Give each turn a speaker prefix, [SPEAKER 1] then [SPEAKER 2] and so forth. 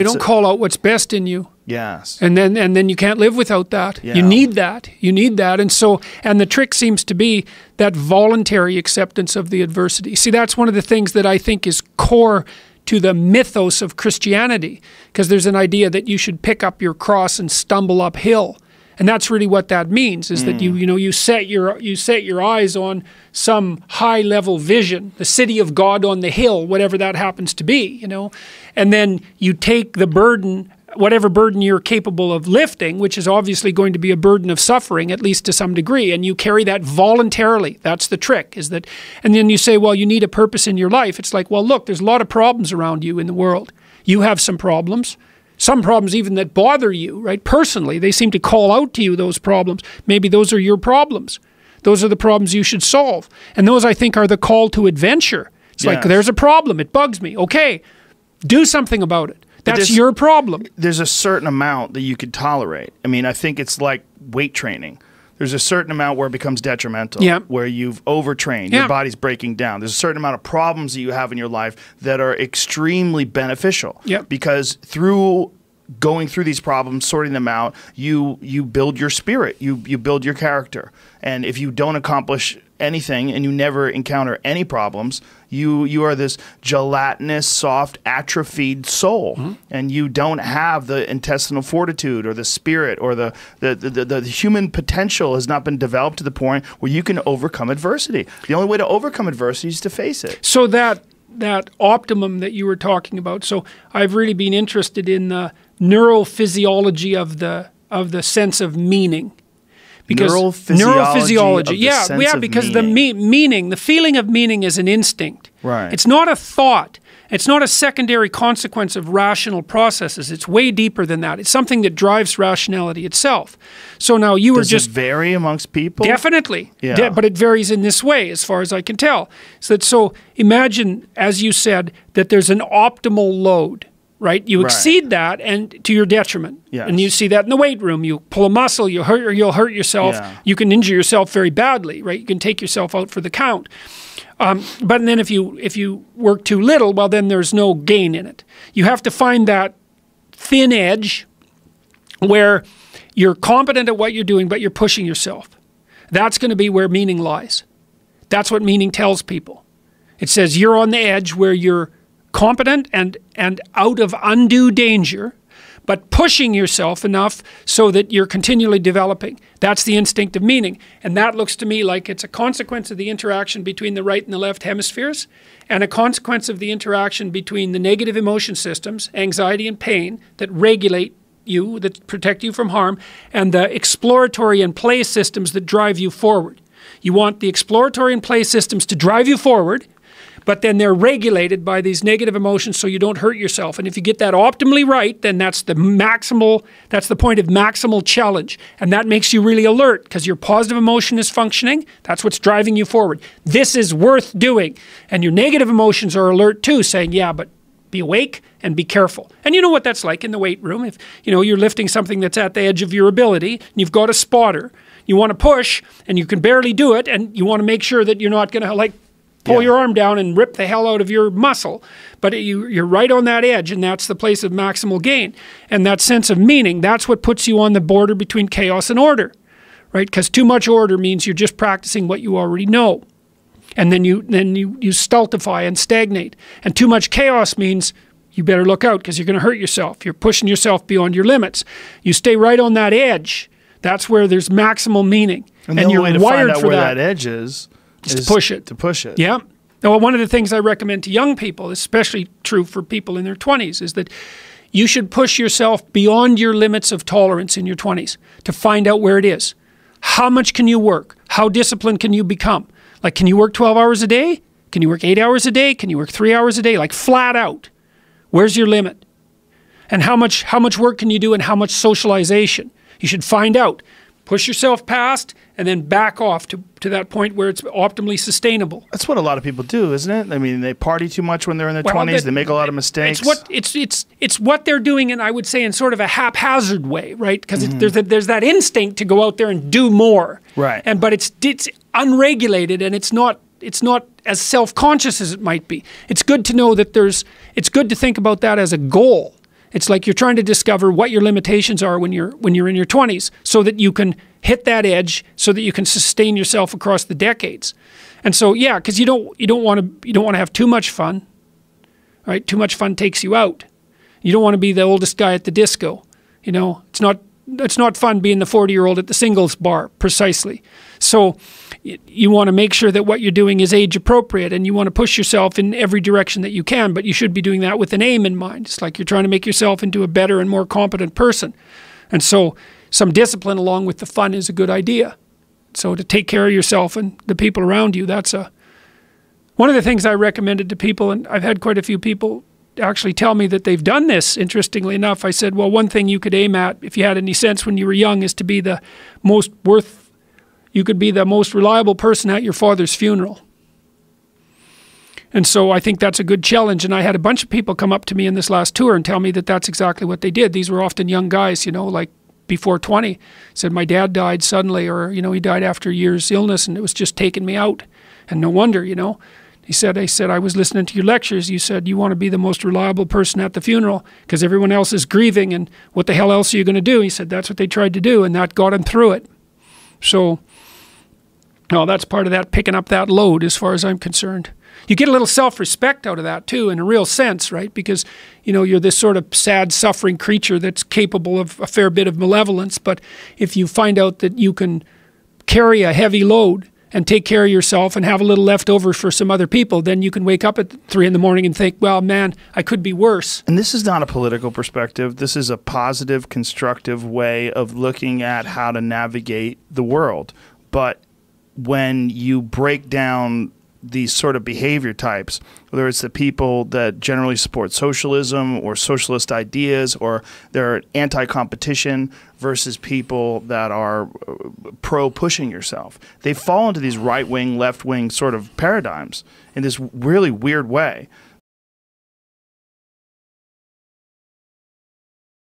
[SPEAKER 1] You don't call out what's best in you.
[SPEAKER 2] Yes.
[SPEAKER 1] And then and then you can't live without that.
[SPEAKER 2] Yeah.
[SPEAKER 1] You need that. You need that. And so and the trick seems to be that voluntary acceptance of the adversity. See, that's one of the things that I think is core to the mythos of Christianity because there's an idea that you should pick up your cross and stumble uphill. And that's really what that means is that you mm. you know you set your you set your eyes on some high level vision, the city of God on the hill, whatever that happens to be, you know. And then you take the burden whatever burden you're capable of lifting, which is obviously going to be a burden of suffering, at least to some degree, and you carry that voluntarily. That's the trick, is that, and then you say, well, you need a purpose in your life. It's like, well, look, there's a lot of problems around you in the world. You have some problems. Some problems even that bother you, right? Personally, they seem to call out to you those problems. Maybe those are your problems. Those are the problems you should solve. And those, I think, are the call to adventure. It's like, there's a problem. It bugs me. Okay, do something about it. That's your problem.
[SPEAKER 2] there's a certain amount that you could tolerate. I mean, I think it's like weight training. There's a certain amount where it becomes detrimental,
[SPEAKER 1] Yeah.
[SPEAKER 2] where you've overtrained,
[SPEAKER 1] Yeah.
[SPEAKER 2] your body's breaking down. There's a certain amount of problems that you have in your life that are extremely beneficial.
[SPEAKER 1] Yeah.
[SPEAKER 2] Because through going through these problems, sorting them out, you you build your spirit, you you build your character. And if you don't accomplish anything and you never encounter any problems, you you are this gelatinous, soft, atrophied soul,
[SPEAKER 1] Mm-hmm.
[SPEAKER 2] and you don't have the intestinal fortitude or the spirit or the the, the, the the human potential has not been developed to the point where you can overcome adversity. The only way to overcome adversity is to face it.
[SPEAKER 1] So that that optimum that you were talking about. So I've really been interested in the neurophysiology of the of the sense of meaning.
[SPEAKER 2] Neurophysiology
[SPEAKER 1] neurophysiology,
[SPEAKER 2] the
[SPEAKER 1] yeah, yeah, because the
[SPEAKER 2] meaning.
[SPEAKER 1] me- meaning, the feeling of meaning is an instinct.
[SPEAKER 2] Right.
[SPEAKER 1] It's not a thought. It's not a secondary consequence of rational processes. It's way deeper than that. It's something that drives rationality itself. So now you were just
[SPEAKER 2] it vary amongst people?
[SPEAKER 1] Definitely.
[SPEAKER 2] Yeah.
[SPEAKER 1] De- but it varies in this way, as far as I can tell. So that so imagine, as you said, that there's an optimal load, right? You
[SPEAKER 2] Right.
[SPEAKER 1] exceed that and to your detriment.
[SPEAKER 2] Yes.
[SPEAKER 1] And you see that in the weight room. You pull a muscle, you hurt or you'll hurt yourself.
[SPEAKER 2] Yeah.
[SPEAKER 1] You can injure yourself very badly, right? You can take yourself out for the count. Um, but then if you if you work too little, well then there's no gain in it. You have to find that thin edge where you're competent at what you're doing, but you're pushing yourself. That's going to be where meaning lies. That's what meaning tells people. It says you're on the edge where you're competent and, and out of undue danger, but pushing yourself enough so that you're continually developing. That's the instinct of meaning. And that looks to me like it's a consequence of the interaction between the right and the left hemispheres, and a consequence of the interaction between the negative emotion systems, anxiety and pain, that regulate you, that protect you from harm, and the exploratory and play systems that drive you forward. You want the exploratory and play systems to drive you forward, but then they're regulated by these negative emotions so you don't hurt yourself. And if you get that optimally right, then that's the maximal, that's the point of maximal challenge. And that makes you really alert because your positive emotion is functioning. That's what's driving you forward. This is worth doing. And your negative emotions are alert too, saying, yeah, but be awake and be careful. And you know what that's like in the weight room. If you know you're lifting something that's at the edge of your ability, and you've got a spotter, you want to push and you can barely do it, and you want to make sure that you're not going to like pull
[SPEAKER 2] Yeah.
[SPEAKER 1] your arm down and rip the hell out of your muscle. But you, you're right on that edge, and that's the place of maximal gain. And that sense of meaning, that's what puts you on the border between chaos and order, right? Because too much order means you're just practicing what you already know and then you then you you stultify and stagnate. And too much chaos means you better look out because you're going to hurt yourself. You're pushing yourself beyond your limits. You stay right on that edge. That's where there's maximal meaning,
[SPEAKER 2] And, the only
[SPEAKER 1] you're
[SPEAKER 2] way to
[SPEAKER 1] wired
[SPEAKER 2] find out
[SPEAKER 1] for
[SPEAKER 2] where
[SPEAKER 1] that.
[SPEAKER 2] that, edge is,
[SPEAKER 1] to push it.
[SPEAKER 2] To push it.
[SPEAKER 1] Yeah. Well, one of the things I recommend to young people, especially true for people in their 20s, is that you should push yourself beyond your limits of tolerance in your 20s to find out where it is. How much can you work? How disciplined can you become? Like, can you work 12 hours a day? Can you work eight hours a day? Can you work three hours a day? Like, flat out. Where's your limit? And how much, how much work can you do and how much socialization? You should find out. Push yourself past and then back off to, to that point where it's optimally sustainable.
[SPEAKER 2] That's what a lot of people do, isn't it? I mean, they party too much when they're in their
[SPEAKER 1] Well,
[SPEAKER 2] twenties.
[SPEAKER 1] that-
[SPEAKER 2] They make a lot of mistakes.
[SPEAKER 1] It's what it's it's it's what they're doing, and I would say in sort of a haphazard way, right? Because mm-hmm. there's a, there's that instinct to go out there and do more,
[SPEAKER 2] Right.
[SPEAKER 1] And but it's it's unregulated, and it's not it's not as self conscious as it might be. It's good to know that there's. It's good to think about that as a goal. It's like you're trying to discover what your limitations are when you're when you're in your 20s so that you can hit that edge so that you can sustain yourself across the decades. And so yeah, cuz you don't you don't want to you don't want to have too much fun. Right? Too much fun takes you out. You don't want to be the oldest guy at the disco. You know, it's not it's not fun being the 40 year old at the singles bar precisely. So you want to make sure that what you're doing is age appropriate and you want to push yourself in every direction that you can, but you should be doing that with an aim in mind. It's like you're trying to make yourself into a better and more competent person. And so some discipline along with the fun is a good idea. So to take care of yourself and the people around you, that's a one of the things I recommended to people, and I've had quite a few people actually tell me that they've done this, interestingly enough. I said, well, one thing you could aim at, if you had any sense when you were young, is to be the most worth you could be the most reliable person at your father's funeral. And so I think that's a good challenge. And I had a bunch of people come up to me in this last tour and tell me that that's exactly what they did. These were often young guys, you know, like before 20. Said, my dad died suddenly, or, you know, he died after a year's illness and it was just taking me out. And no wonder, you know. He said, I said, I was listening to your lectures. You said you want to be the most reliable person at the funeral because everyone else is grieving. And what the hell else are you going to do? He said, that's what they tried to do. And that got him through it. So, no, that's part of that picking up that load as far as I'm concerned. You get a little self-respect out of that too in a real sense, right? Because you know, you're this sort of sad suffering creature that's capable of a fair bit of malevolence, but if you find out that you can carry a heavy load and take care of yourself and have a little left over for some other people, then you can wake up at three in the morning and think, well, man, I could be worse.
[SPEAKER 2] And this is not a political perspective. This is a positive, constructive way of looking at how to navigate the world. But when you break down these sort of behavior types, whether it's the people that generally support socialism or socialist ideas, or they're anti competition versus people that are uh, pro pushing yourself. They fall into these right wing, left wing sort of paradigms in this really weird way.